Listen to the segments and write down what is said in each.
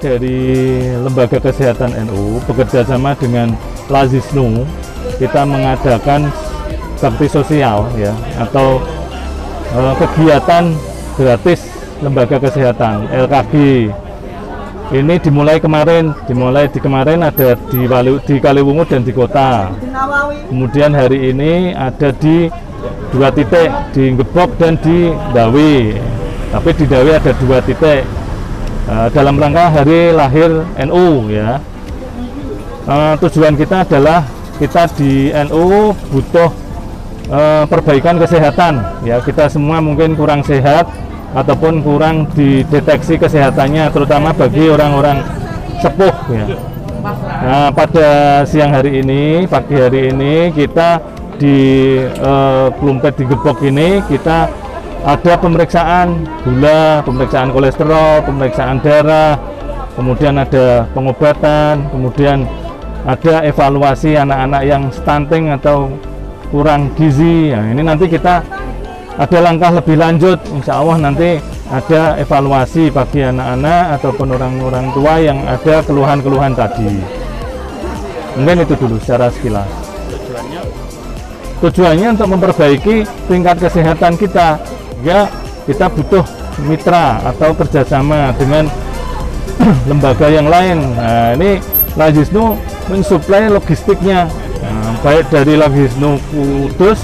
dari Lembaga Kesehatan NU bekerja sama dengan Lazisnu kita mengadakan bakti sosial ya atau eh, kegiatan gratis lembaga kesehatan LKG ini dimulai kemarin dimulai di kemarin ada di Wali, di Kaliwungu dan di kota. Kemudian hari ini ada di dua titik di Gebok dan di Dawi tapi di Dawi ada dua titik uh, dalam rangka hari lahir NU ya uh, tujuan kita adalah kita di NU butuh uh, perbaikan kesehatan ya kita semua mungkin kurang sehat ataupun kurang dideteksi kesehatannya terutama bagi orang-orang sepuh ya. Nah, pada siang hari ini, pagi hari ini kita di uh, Plumpet di Gebok ini kita ada pemeriksaan gula, pemeriksaan kolesterol, pemeriksaan darah, kemudian ada pengobatan, kemudian ada evaluasi anak-anak yang stunting atau kurang gizi. Nah, ini nanti kita ada langkah lebih lanjut, insya Allah nanti ada evaluasi bagi anak-anak ataupun orang-orang tua yang ada keluhan-keluhan tadi. Mungkin itu dulu secara sekilas. Tujuannya Tujuannya untuk memperbaiki tingkat kesehatan kita. Ya, kita butuh mitra atau kerjasama dengan lembaga yang lain. Nah, ini Lajisnu mensuplai logistiknya, nah, baik dari Lajisnu Kudus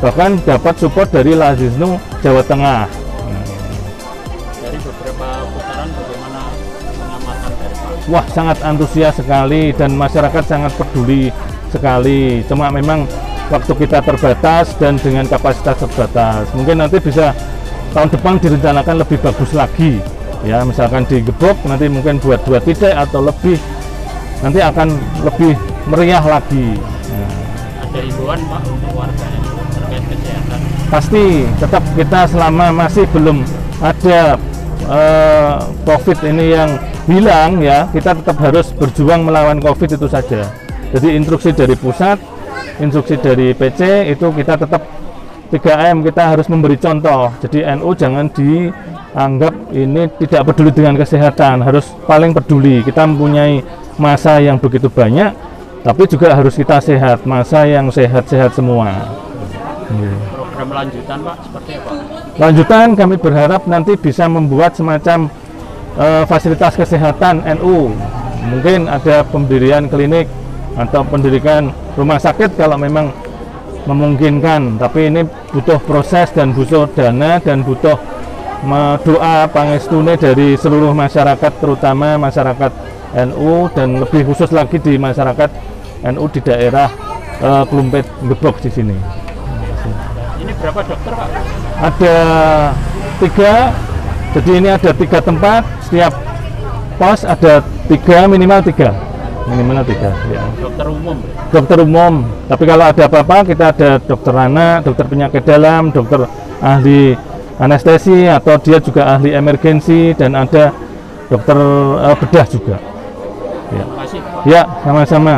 bahkan dapat support dari Lazisnu Jawa Tengah. dari beberapa putaran bagaimana pengamatan dari Pak? Wah sangat antusias sekali dan masyarakat sangat peduli sekali. Cuma memang waktu kita terbatas dan dengan kapasitas terbatas. Mungkin nanti bisa tahun depan direncanakan lebih bagus lagi. Ya misalkan di Gebok nanti mungkin buat dua titik atau lebih nanti akan lebih meriah lagi. Nah, Ada himbauan Pak untuk warganya terkait kesehatan. pasti tetap kita selama masih belum ada eh, COVID ini yang hilang ya kita tetap harus berjuang melawan COVID itu saja. Jadi instruksi dari pusat, instruksi dari PC itu kita tetap 3M kita harus memberi contoh. Jadi NU jangan dianggap ini tidak peduli dengan kesehatan, harus paling peduli. Kita mempunyai masa yang begitu banyak, tapi juga harus kita sehat, masa yang sehat-sehat semua. Iya. Program lanjutan Pak seperti apa? Lanjutan kami berharap nanti bisa membuat semacam eh, fasilitas kesehatan NU. Mungkin ada pemberian klinik atau pendirikan rumah sakit kalau memang memungkinkan. Tapi ini butuh proses dan butuh dana dan butuh doa pangestune dari seluruh masyarakat terutama masyarakat NU dan lebih khusus lagi di masyarakat NU di daerah eh, Klumpet Gebok di sini. Ini berapa dokter Pak? ada tiga jadi ini ada tiga tempat setiap pos ada tiga minimal tiga minimal tiga ya. Dokter umum. dokter umum tapi kalau ada apa-apa kita ada dokter anak dokter penyakit dalam dokter ahli anestesi atau dia juga ahli emergensi dan ada dokter eh, bedah juga kasih. ya sama-sama